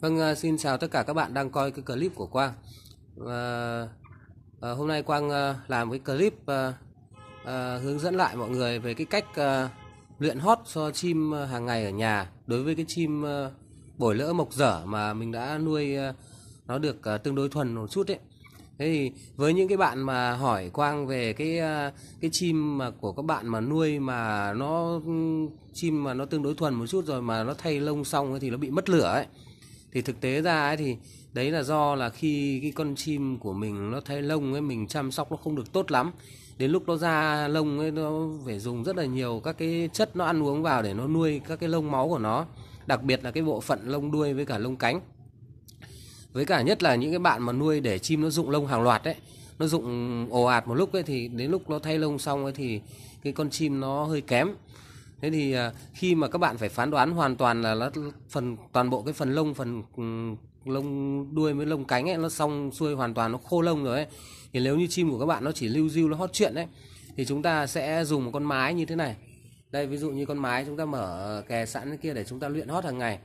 Vâng, à, xin chào tất cả các bạn đang coi cái clip của Quang. À, à, hôm nay Quang à, làm cái clip à, à, hướng dẫn lại mọi người về cái cách à, luyện hót cho chim à, hàng ngày ở nhà đối với cái chim à, bổi lỡ mộc dở mà mình đã nuôi à, nó được à, tương đối thuần một chút đấy. Thế thì với những cái bạn mà hỏi Quang về cái à, cái chim mà của các bạn mà nuôi mà nó ừ, chim mà nó tương đối thuần một chút rồi mà nó thay lông xong thì nó bị mất lửa ấy thì thực tế ra ấy thì đấy là do là khi cái con chim của mình nó thay lông ấy, mình chăm sóc nó không được tốt lắm. Đến lúc nó ra lông ấy, nó phải dùng rất là nhiều các cái chất nó ăn uống vào để nó nuôi các cái lông máu của nó. Đặc biệt là cái bộ phận lông đuôi với cả lông cánh. Với cả nhất là những cái bạn mà nuôi để chim nó dụng lông hàng loạt đấy nó dụng ồ ạt một lúc ấy thì đến lúc nó thay lông xong ấy thì cái con chim nó hơi kém thế thì à, khi mà các bạn phải phán đoán hoàn toàn là nó phần, toàn bộ cái phần lông phần ừ, lông đuôi với lông cánh ấy, nó xong xuôi hoàn toàn, nó khô lông rồi ấy, thì nếu như chim của các bạn nó chỉ lưu diêu nó hót chuyện đấy thì chúng ta sẽ dùng một con mái như thế này. Đây, ví dụ như con mái chúng ta mở kè sẵn kia để chúng ta luyện hót hàng ngày.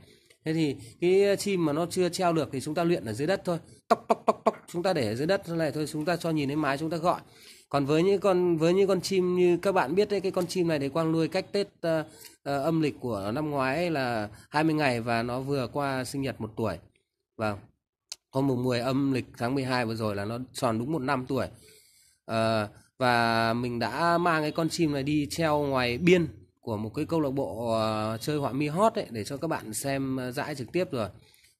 Thế thì cái chim mà nó chưa treo được thì chúng ta luyện ở dưới đất thôi. Tóc tóc tóc tóc, chúng ta để ở dưới đất này thôi, chúng ta cho nhìn thấy mái chúng ta gọi còn với những con với những con chim như các bạn biết đấy cái con chim này thì quang nuôi cách tết uh, uh, âm lịch của năm ngoái ấy là 20 ngày và nó vừa qua sinh nhật một tuổi. Vâng. Hôm mùng 10 âm lịch tháng 12 vừa rồi là nó tròn đúng một năm tuổi. Uh, và mình đã mang cái con chim này đi treo ngoài biên của một cái câu lạc bộ uh, chơi họa mi hot ấy để cho các bạn xem uh, dãi trực tiếp rồi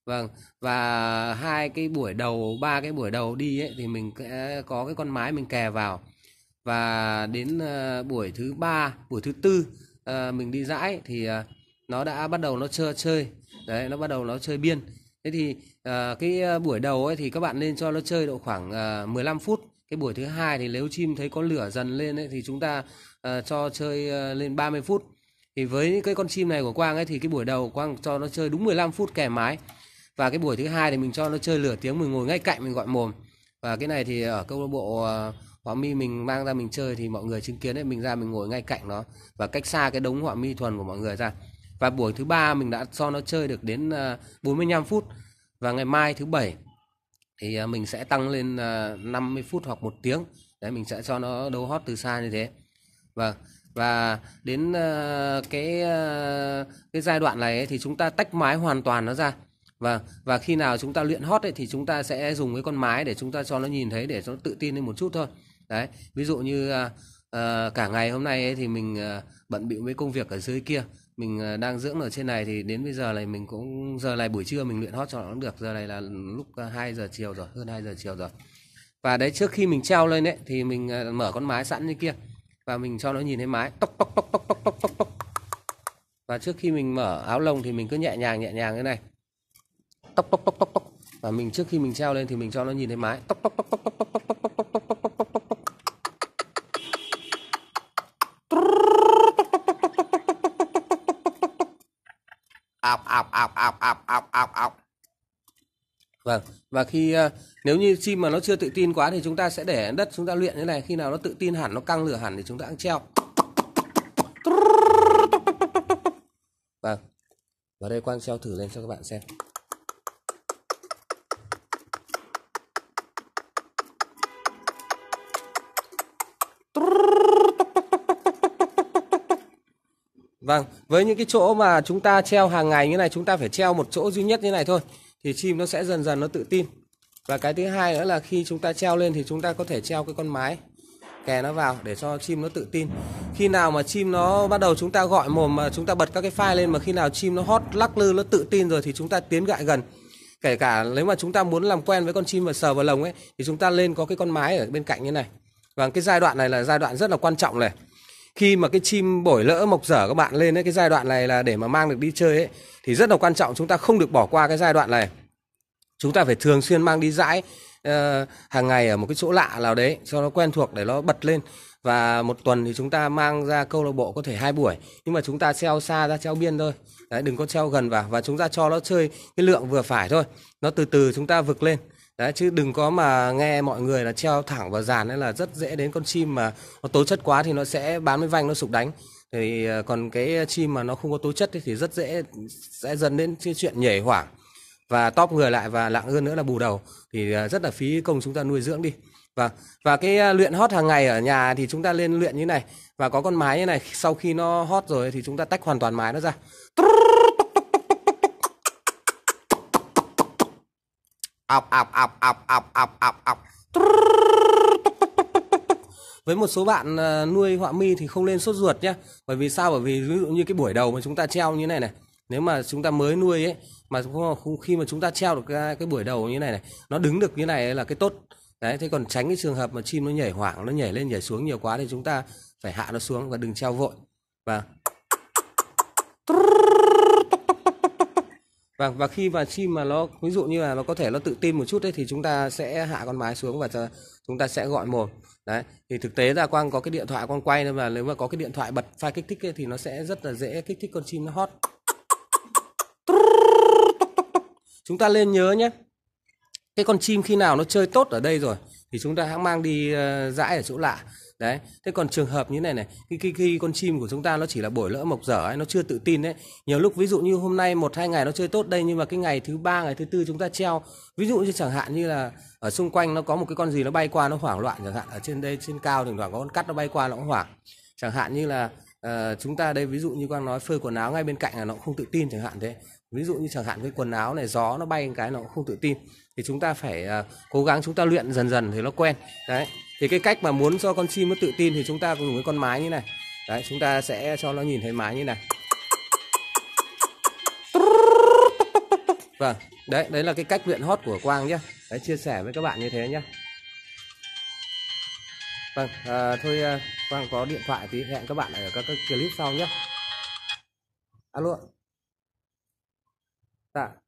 vâng và hai cái buổi đầu ba cái buổi đầu đi ấy thì mình sẽ có cái con mái mình kè vào. Và đến uh, buổi thứ ba buổi thứ tư uh, mình đi dãi thì uh, nó đã bắt đầu nó chơi chơi đấy nó bắt đầu nó chơi biên. Thế thì uh, cái buổi đầu ấy thì các bạn nên cho nó chơi độ khoảng uh, 15 phút. Cái buổi thứ hai thì nếu chim thấy có lửa dần lên ấy thì chúng ta uh, cho chơi uh, lên 30 phút. Thì với cái con chim này của Quang ấy thì cái buổi đầu Quang cho nó chơi đúng 15 phút kè mái và cái buổi thứ hai thì mình cho nó chơi lửa tiếng mình ngồi ngay cạnh mình gọi mồm. Và cái này thì ở câu lạc bộ ờ, họa mi mình mang ra mình chơi thì mọi người chứng kiến đấy mình ra mình ngồi ngay cạnh nó. Và cách xa cái đống họa mi thuần của mọi người ra. Và buổi thứ ba mình đã cho nó chơi được đến ờ, 45 phút. Và ngày mai thứ bảy thì ờ, mình sẽ tăng lên 50 phút hoặc một tiếng. Đấy mình sẽ cho nó đấu hót từ xa như thế. Và và đến cái cái giai đoạn này ấy, thì chúng ta tách mái hoàn toàn nó ra và và khi nào chúng ta luyện hot ấy, thì chúng ta sẽ dùng cái con mái để chúng ta cho nó nhìn thấy để cho nó tự tin lên một chút thôi. Đấy ví dụ như uh, cả ngày hôm nay ấy, thì mình uh, bận bịu với công việc ở dưới kia. Mình uh, đang dưỡng ở trên này thì đến bây giờ này mình cũng giờ này buổi trưa mình luyện hot cho nó được. Giờ này là lúc uh, 2 giờ chiều rồi hơn 2 giờ chiều rồi. Và đấy trước khi mình treo lên đấy thì mình uh, mở con mái sẵn như kia. Và mình cho nó nhìn thấy mái tóc tóc tóc tóc tóc tóc tóc tóc và trước khi mình mở áo lông thì mình cứ nhẹ nhàng nhẹ nhàng thế này tóc tóc tóc tóc tóc và mình trước khi mình treo lên thì mình cho nó nhìn thấy mái tóc tóc tóc tóc tóc tóc tóc tóc tóc tóc tóc tóc tóc tóc ọc ọc ọc ọc ọc ọc ọc ọc vâng và khi uh, nếu như chim mà nó chưa tự tin quá thì chúng ta sẽ để đất chúng ta luyện thế này khi nào nó tự tin hẳn nó căng lửa hẳn thì chúng ta ăn treo vâng và đây quang treo thử lên cho các bạn xem Vâng, với những cái chỗ mà chúng ta treo hàng ngày như này chúng ta phải treo một chỗ duy nhất như này thôi thì chim nó sẽ dần dần nó tự tin. Và cái thứ hai nữa là khi chúng ta treo lên thì chúng ta có thể treo cái con mái kè nó vào để cho chim nó tự tin. Khi nào mà chim nó bắt đầu chúng ta gọi mồm mà chúng ta bật các cái file lên mà khi nào chim nó hót lắc lư nó tự tin rồi thì chúng ta tiến lại gần. Kể cả nếu mà chúng ta muốn làm quen với con chim và sờ vào lồng ấy thì chúng ta lên có cái con mái ở bên cạnh như này. Và cái giai đoạn này là giai đoạn rất là quan trọng này khi mà cái chim bổi lỡ mộc dở các bạn lên ấy cái giai đoạn này là để mà mang được đi chơi ấy thì rất là quan trọng chúng ta không được bỏ qua cái giai đoạn này. Chúng ta phải thường xuyên mang đi dãi uh, hàng ngày ở một cái chỗ lạ nào đấy cho nó quen thuộc để nó bật lên. Và một tuần thì chúng ta mang ra câu lạc bộ có thể hai buổi nhưng mà chúng ta treo xa ra treo biên thôi. Đấy đừng có treo gần vào và chúng ta cho nó chơi cái lượng vừa phải thôi. Nó từ từ chúng ta vực lên đấy, chứ đừng có mà nghe mọi người là treo thẳng vào dàn ấy là rất dễ đến con chim mà nó tố chất quá thì nó sẽ bám với vanh, nó sụp đánh. Thì ờ, còn cái chim mà nó không có tố chất thì rất dễ, sẽ dần đến cái chuyện nhảy hoảng. Và top người lại và nặng hơn nữa là bù đầu. Thì ờ, rất là phí công chúng ta nuôi dưỡng đi. Và và cái ờ, luyện hót hàng ngày ở nhà thì chúng ta lên luyện như này. Và có con mái như này, sau khi nó hót rồi thì chúng ta tách hoàn toàn mái nó ra. Ọc ọc ọc ọc ọc ọc ọc ọc với một số bạn ờ, nuôi họa mi thì không nên sốt ruột nhé bởi vì sao? Bởi vì ví dụ như cái buổi đầu mà chúng ta treo như này này nếu mà chúng ta mới nuôi ấy mà khi mà chúng ta treo được cái, cái buổi đầu như này này nó đứng được như này là cái tốt. Đấy thế còn tránh cái trường hợp mà chim nó nhảy hoảng nó nhảy lên nhảy xuống nhiều quá thì chúng ta phải hạ nó xuống và đừng treo vội. Và và và khi mà chim mà nó ví dụ như là nó có thể nó tự tin một chút đấy thì chúng ta sẽ hạ con mái xuống và chúng ta sẽ gọi mồm. Đấy thì thực tế ra quang có cái điện thoại quang quay nên mà nếu mà có cái điện thoại bật file kích thích ấy, thì nó sẽ rất là dễ kích thích con chim nó hót. Chúng ta lên nhớ nhé. Cái con chim khi nào nó chơi tốt ở đây rồi thì chúng ta hãy mang đi ờ, dãi ở chỗ lạ. Đấy thế còn trường hợp như này này khi, khi, khi con chim của chúng ta nó chỉ là bổi lỡ mộc dở ấy, nó chưa tự tin đấy nhiều lúc ví dụ như hôm nay một hai ngày nó chơi tốt đây nhưng mà cái ngày thứ ba ngày thứ tư chúng ta treo. Ví dụ như chẳng hạn như là ở xung quanh nó có một cái con gì nó bay qua nó hoảng loạn chẳng hạn ở trên đây trên cao thỉnh thoảng có con cắt nó bay qua nó cũng hoảng. Chẳng hạn như là uh, chúng ta đây ví dụ như quang nói phơi quần áo ngay bên cạnh là nó cũng không tự tin chẳng hạn thế ví dụ như chẳng hạn cái quần áo này gió nó bay cái nó cũng không tự tin. Thì chúng ta phải uh, cố gắng chúng ta luyện dần dần thì nó quen. Đấy thì cái cách mà muốn cho con chim nó tự tin thì chúng ta dùng cái con mái như này. Đấy chúng ta sẽ cho nó nhìn thấy mái như này. Vâng đấy đấy là cái cách luyện hót của quang nhé đấy chia sẻ với các bạn như thế nhé vâng à, thôi à, quang có điện thoại thì hẹn các bạn ở các, các clip sau nhé alo that